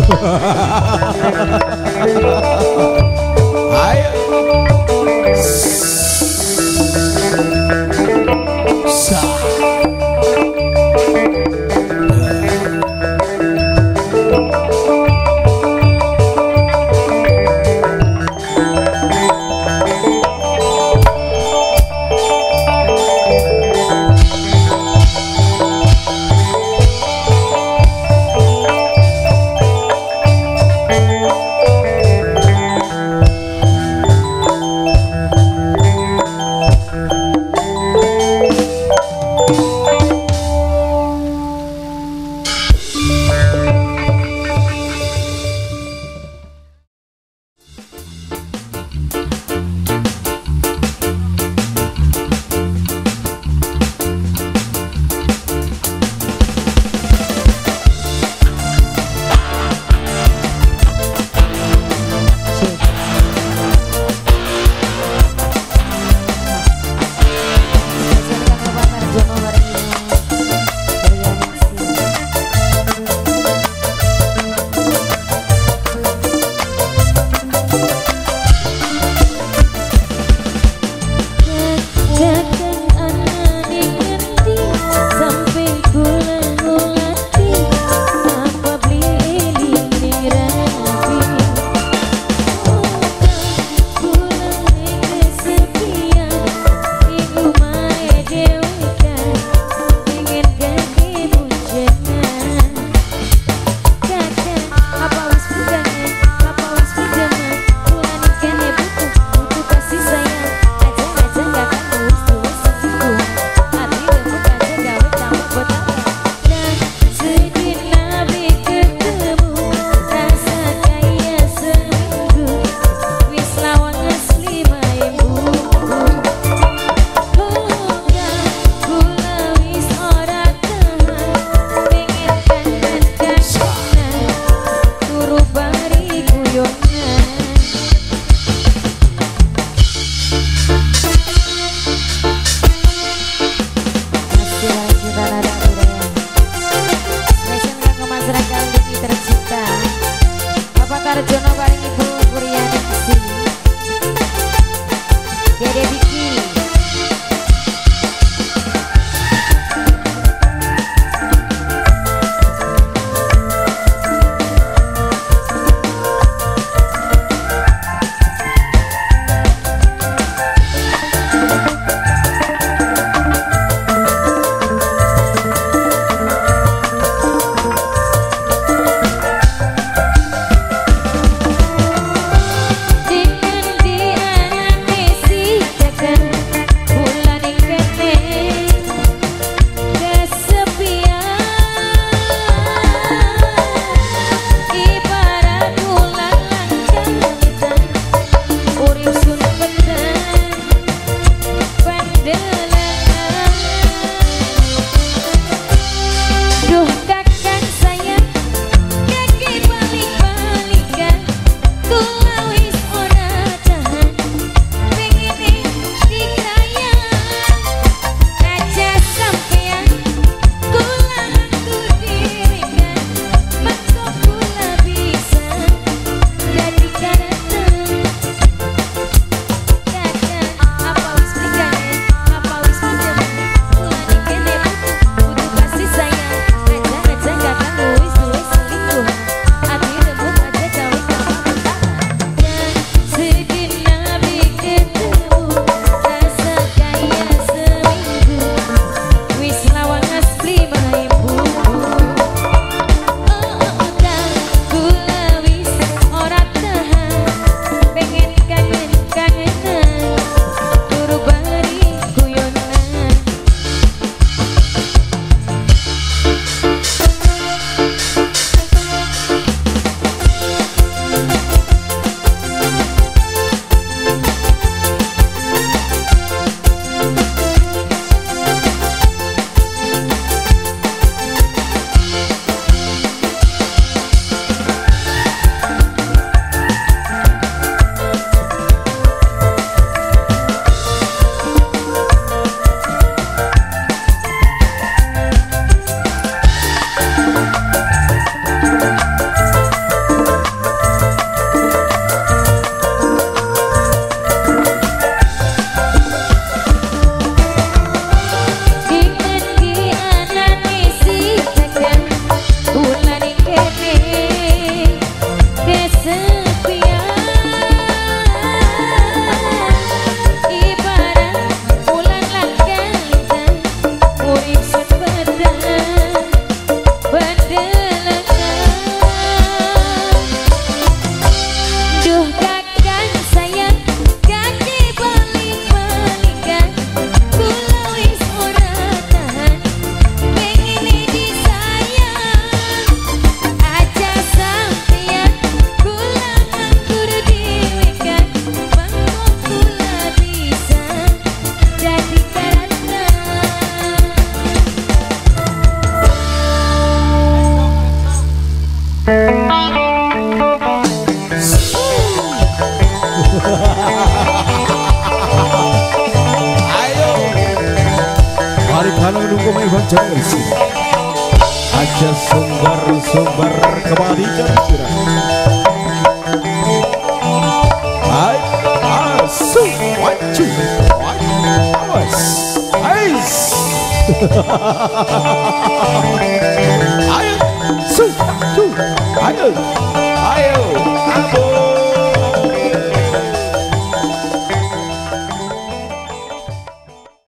ハハハハ! Terus aja sumber-sumber kebalikan Hai, asu, wacu, awas, ais. Ayo, su, su, ayo.